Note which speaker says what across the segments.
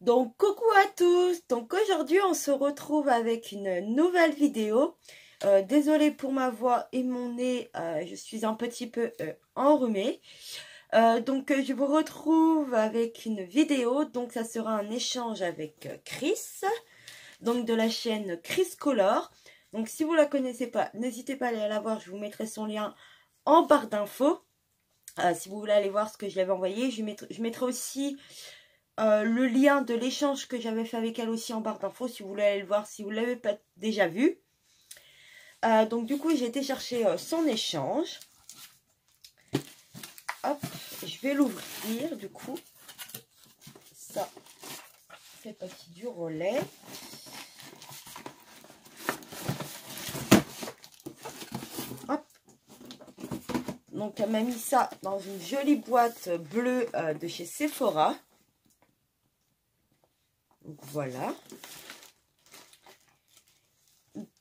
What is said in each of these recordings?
Speaker 1: Donc coucou à tous, donc aujourd'hui on se retrouve avec une nouvelle vidéo. Euh, désolée pour ma voix et mon nez, euh, je suis un petit peu euh, enrhumée. Donc je vous retrouve avec une vidéo, donc ça sera un échange avec Chris, donc de la chaîne Chris Color. Donc si vous la connaissez pas, n'hésitez pas à aller la voir, je vous mettrai son lien en barre d'infos. Si vous voulez aller voir ce que je l'avais envoyé, je mettrai aussi euh, le lien de l'échange que j'avais fait avec elle aussi en barre d'infos si vous voulez aller le voir, si vous ne l'avez pas déjà vu. Euh, donc du coup, j'ai été chercher euh, son échange. Hop, je vais l'ouvrir du coup. Ça fait partie du relais. Donc elle m'a mis ça dans une jolie boîte bleue de chez Sephora voilà.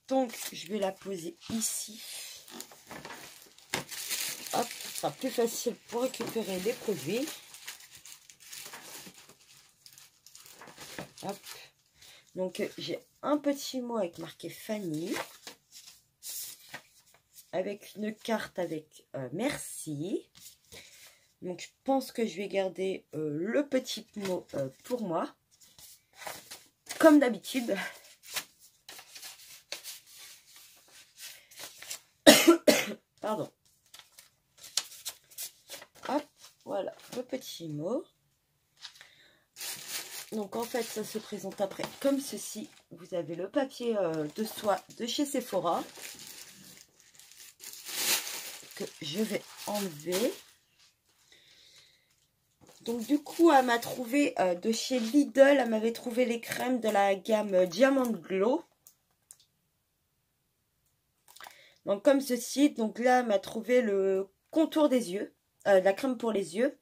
Speaker 1: Donc, je vais la poser ici. Hop, ça plus facile pour récupérer les produits. Hop. Donc, j'ai un petit mot avec marqué Fanny. Avec une carte avec euh, merci. Donc, je pense que je vais garder euh, le petit mot euh, pour moi comme d'habitude. Pardon. Hop, voilà, le petit mot. Donc en fait, ça se présente après comme ceci. Vous avez le papier de soie de chez Sephora je vais enlever. Donc du coup, elle m'a trouvé euh, de chez Lidl, elle m'avait trouvé les crèmes de la gamme euh, Diamond Glow. Donc comme ceci, donc là, elle m'a trouvé le contour des yeux, euh, la crème pour les yeux.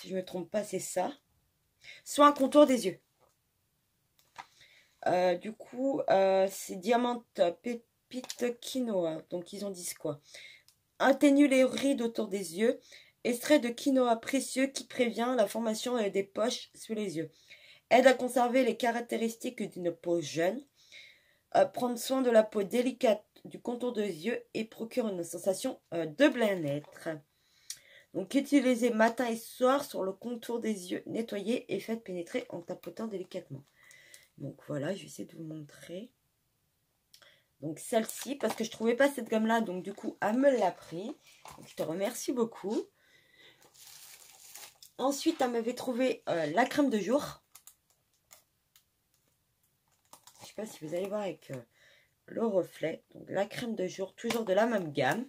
Speaker 1: Si je me trompe pas, c'est ça. Soit un contour des yeux. du coup, c'est Diamant Pépite Quinoa. Donc ils ont dit quoi? Atténue les rides autour des yeux Extrait de quinoa précieux qui prévient la formation des poches sous les yeux. Aide à conserver les caractéristiques d'une peau jeune. À prendre soin de la peau délicate du contour des yeux et procure une sensation euh, de bien-être. Donc utilisez matin et soir sur le contour des yeux nettoyés et faites pénétrer en tapotant délicatement. Donc voilà, je vais essayer de vous montrer. Donc celle-ci, parce que je trouvais pas cette gamme là, donc du coup, elle me l'a pris. Je te remercie beaucoup. Ensuite, elle m'avait trouvé euh, la crème de jour. Je sais pas si vous allez voir avec euh, le reflet. Donc, la crème de jour, toujours de la même gamme.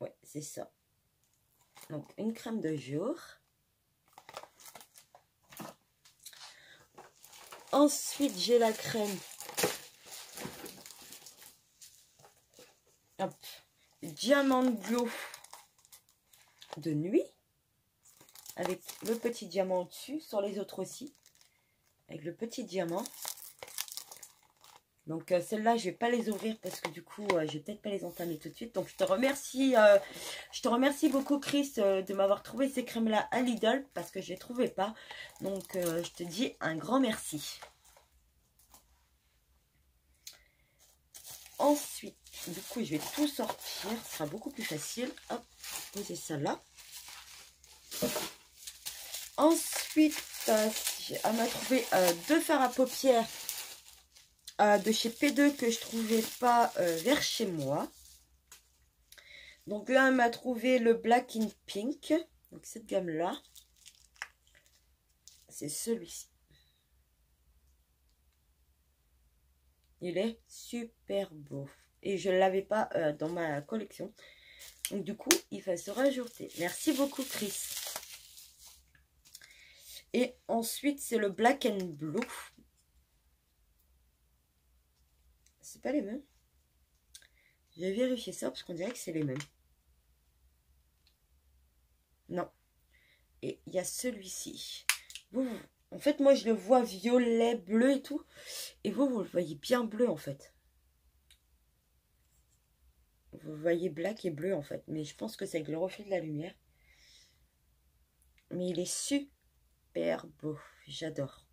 Speaker 1: Ouais, c'est ça. Donc, une crème de jour. Ensuite, j'ai la crème. Diamant Glow de nuit. Avec le petit diamant dessus. Sur les autres aussi. Avec le petit diamant. Donc euh, celles-là, je vais pas les ouvrir parce que du coup, euh, je vais peut-être pas les entamer tout de suite. Donc je te remercie, euh, je te remercie beaucoup Chris de m'avoir trouvé ces crèmes-là à Lidl parce que je les trouvais pas. Donc je te dis un grand merci. Ensuite, du coup, je vais tout sortir. Ce sera beaucoup plus facile. Hop, poser ça là. Ensuite, euh, m'a trouvé euh, deux fards à paupières euh, de chez P2 que je trouvais pas vers chez moi. Donc là, elle m'a trouvé le Black in Pink. Donc cette gamme-là. C'est celui-ci. Il est super beau. Et je ne l'avais pas dans ma collection. Donc du coup, il va se rajouter. Merci beaucoup Chris. Et ensuite, c'est le Black and Blue. C'est pas les mêmes. Je vais vérifier ça parce qu'on dirait que c'est les mêmes. Non. Et il y a celui-ci. En fait, moi, je le vois violet, bleu et tout. Et vous, vous le voyez bien bleu, en fait. vous voyez black et bleu en fait. Mais je pense que c'est avec le reflet de la lumière. Mais il est super beau. J'adore.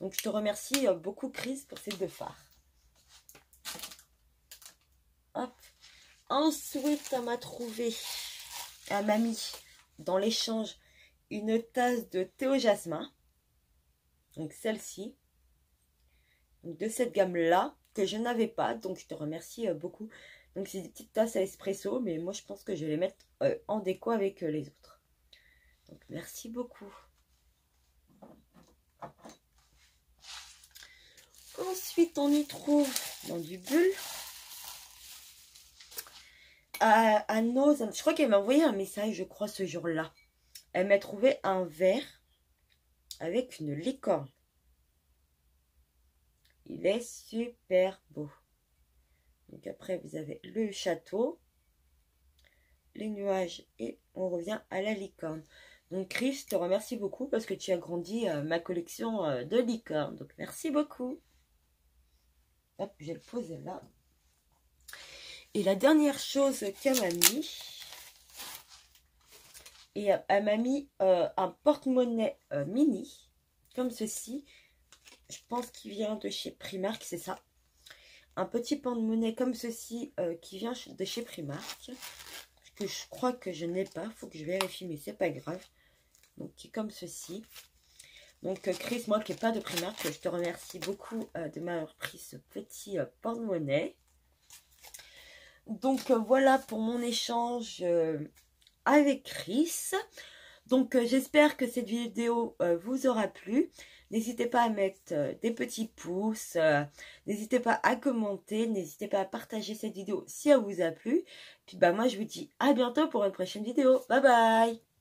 Speaker 1: Donc, je te remercie euh, beaucoup, Chris, pour ces deux phares. Hop. Ensuite, elle m'a trouvé, elle m'a mis dans l'échange une tasse de thé au jasmin. Donc, celle-ci. De cette gamme-là, que je n'avais pas. Donc, je te remercie euh, beaucoup. Donc, c'est des petites tasses à espresso. Mais moi, je pense que je vais les mettre euh, en déco avec les autres. Donc, merci beaucoup. Ensuite, on y trouve dans du bulle. À, à je crois qu'elle m'a envoyé un message, je crois, ce jour-là. Elle m'a trouvé un verre avec une licorne. Il est super beau. Donc après, vous avez le château, les nuages et on revient à la licorne. Donc Chris, je te remercie beaucoup parce que tu as grandi euh, ma collection euh, de licornes. Donc merci beaucoup. Hop, je le poser là. Et la dernière chose qu'elle m'a mis, et elle m'a mis euh, un porte-monnaie euh, mini, comme ceci. Je pense qu'il vient de chez Primark, c'est ça. Un petit porte-monnaie comme ceci euh, qui vient de chez Primark. Que je crois que je n'ai pas, faut que je vérifie, mais c'est pas grave. Donc, qui est comme ceci. Donc Chris, moi qui n'ai pas de Primark, je te remercie beaucoup de m'avoir pris ce petit porte-monnaie. Donc voilà pour mon échange avec Chris. Donc j'espère que cette vidéo vous aura plu. N'hésitez pas à mettre des petits pouces, n'hésitez pas à commenter, n'hésitez pas à partager cette vidéo si elle vous a plu. Puis bah moi je vous dis à bientôt pour une prochaine vidéo. Bye bye